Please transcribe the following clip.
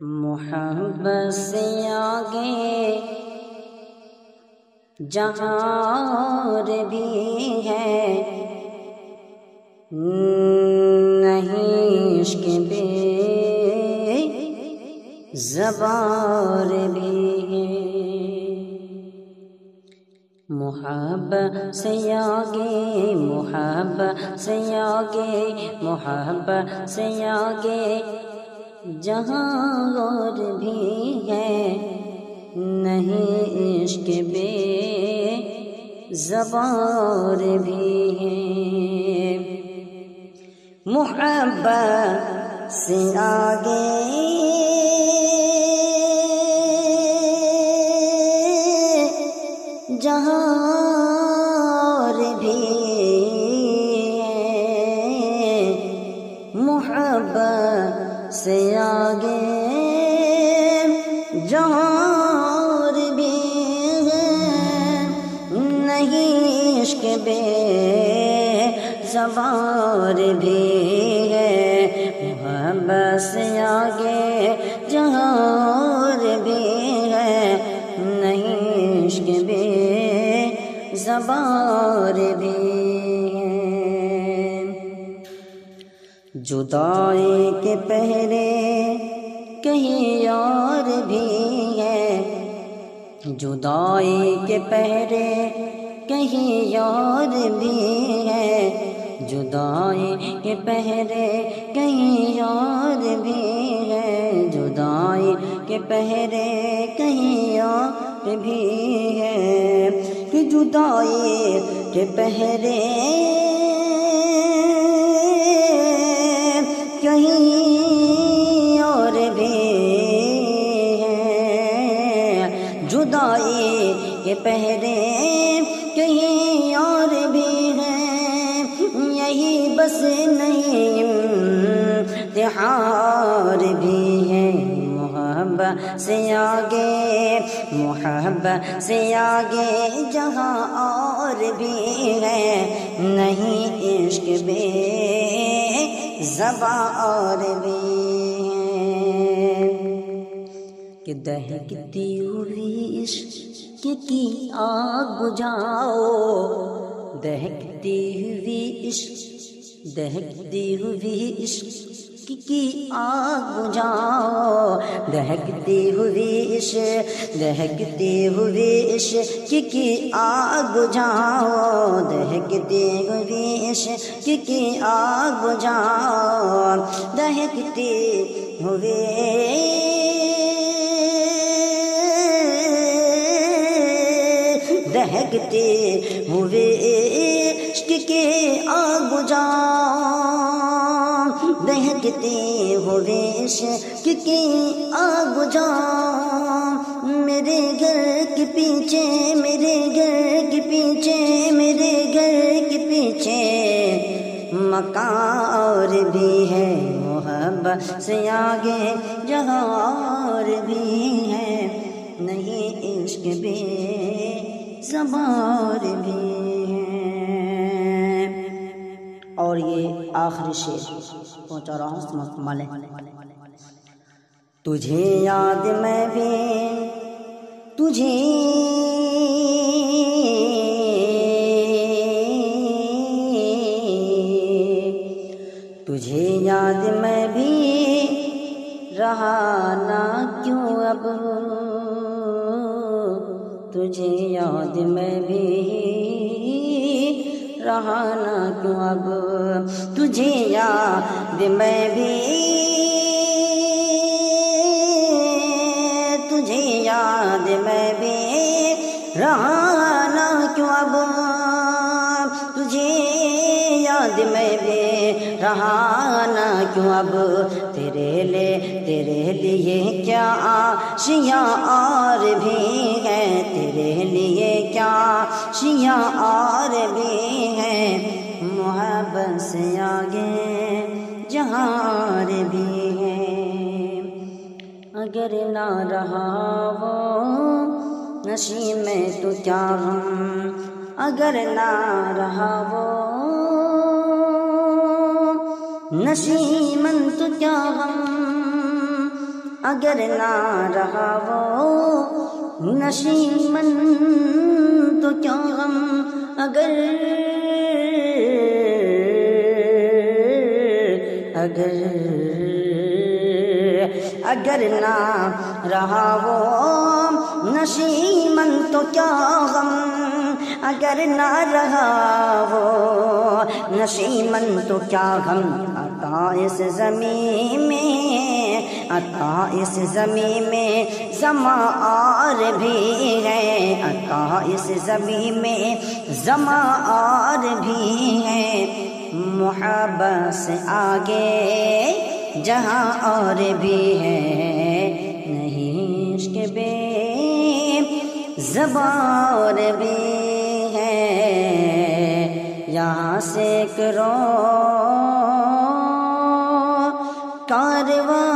मोहब्बत से आगे, जहाँ भी है, नहीं इश्क बे जबार भी है। मोहब्बत से आगे, मोहब्बत से आगे, मोहब्बत से आगे जहाँ और भी है नहीं इश्क बे जबार भी है। मोहब्बत से आगे मोहब्बत से आगे ज़ोर जहाँ इश्क बे सवार भी है। मोहब्बत से आगे जहाँ भी है। नहीं, इश्क बे जबार भी जुदाई के पहरे कहीं यार भी है। जुदाई के पहरे कहीं यार भी है। जुदाई के पहरे कहीं यार भी है। जुदाई के पहरे कहीं यार भी है। कि जुदाई के पहरे पहरे कहीं और भी है। यही बस नहीं तिहार भी है। मोहब्बत से आगे, मोहब्बत से आगे जहाँ और भी है। नहीं इश्क बे, जबा और भी है। कि दहकती हुई इश्क की आग बुझाओ। दहकती हुई इश्क, दहकती हुई इश्क की आग बुझाओ। दहकती हुई इश्क, दहकती हुई इश्क की आग बुझाओ। दहकती हुई इश्क की आग बुझाओ। दहकती हुई दहकते हुए इश्क के आग बुझा दहकते हुए इश्क के आग बुझा मेरे घर के पीछे, मेरे घर के पीछे, मेरे घर के पीछे मकान और भी है, मोहब्बत से आगे जहाँ और भी है। नहीं इश्क भी हैं। और ये आखिरी शेर पहुँचा रहा हूँ मुकम्मल तुझे याद मैं भी, तुझे तुझे याद मैं भी, रहा ना क्यों अब? तुझे याद में भी रहा ना क्यों अब? तुझे याद में भी, तुझे याद में भी रहा ना क्यों अब? याद में भी रहा ना क्यों अब? तेरे ले, तेरे लिए क्या आशिया और भी है? तेरे लिए क्या शिया और भी है? मोहब्बत से आगे जहाँ और भी है। अगर ना रहा वो नशी में तो क्या हम? अगर ना रहा वो नशीमन तो क्या हम? अगर ना रहा वो नशीमन तो क्या गम अगर अगर अगर ना रहा वो नशीमन तो क्या गम अगर ना रहा वो नशीमन तो क्या गम अता इस जमी में? अता इस जमी में जमा और भी है। अता इस जमी में जमा और भी है। मुहब्बत आगे जहाँ और भी है। नहीं इश्क बे जबार भी यहाँ से करो। कारवा